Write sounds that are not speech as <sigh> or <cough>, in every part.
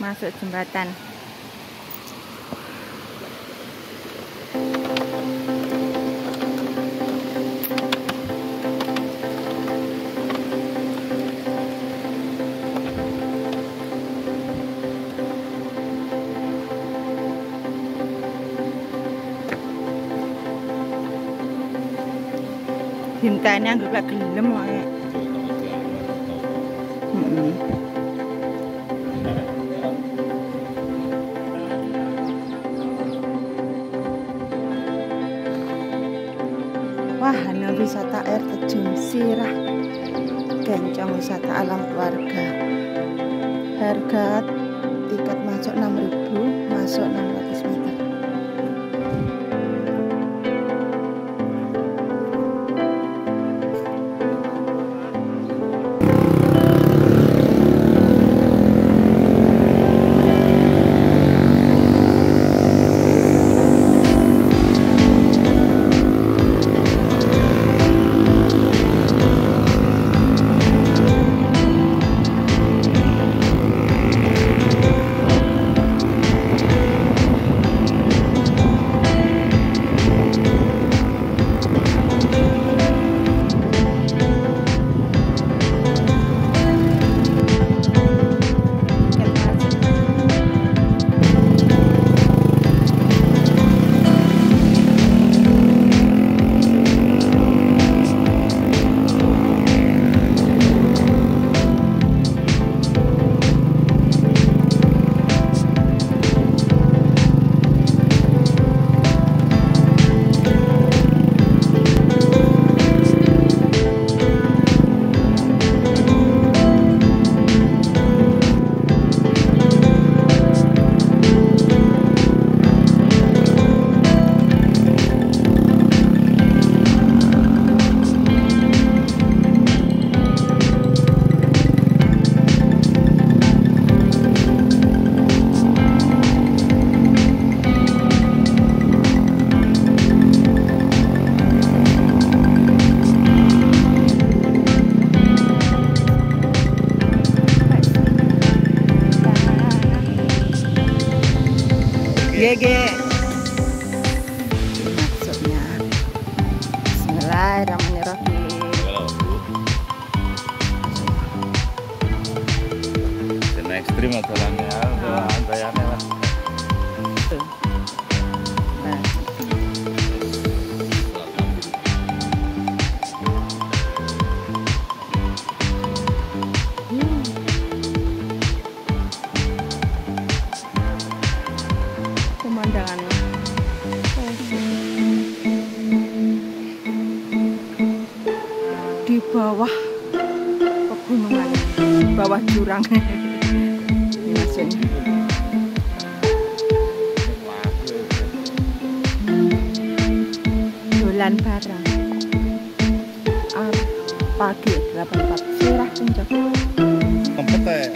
masuk jembatan Hintanya gak gelem wae. Mm-mm. Terjun Sirah Kencang wisata alam keluarga. Harga tiket masuk 6000 Masuk 600 GG Maksudnya Bismillahirrahmanirrahim. Kena ekstrim atau jalannya, gayanya lah. Jurang. Ini <laughs> maksudnya. dolan bareng Ar pagi 84 sirah puncak Kempet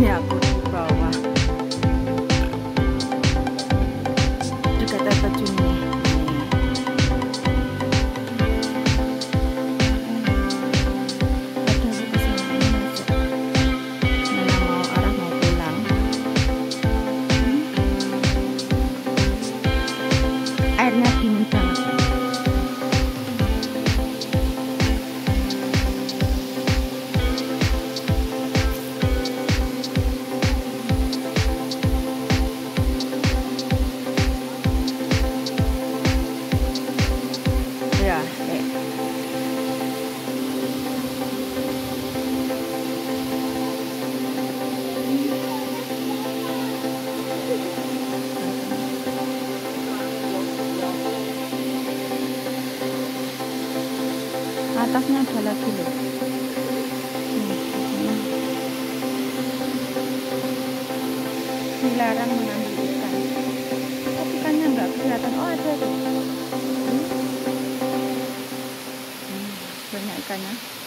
Yeah. atasnya ada lagi loh. Dilarang mengambil ikan. Oh ikannya nggak kelihatan. Oh ada. Tuh hmm. hmm, banyak ikannya.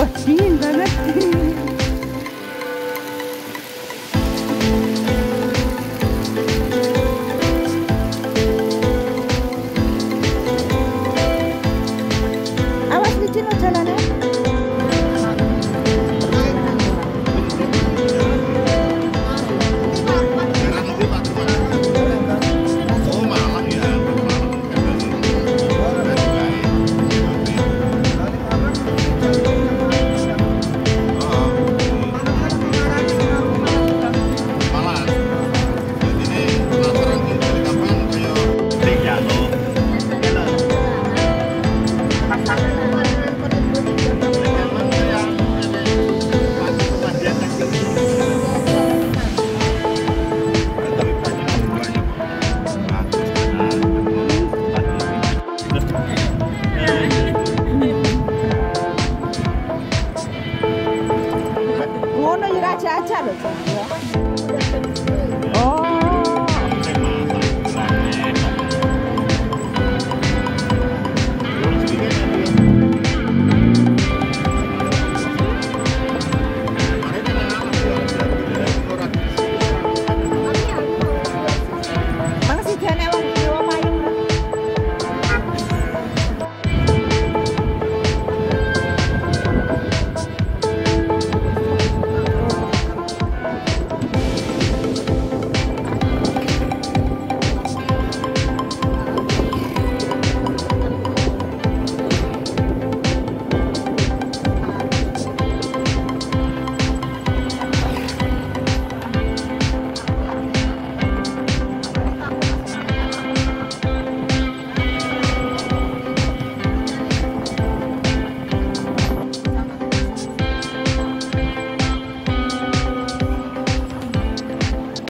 botinga.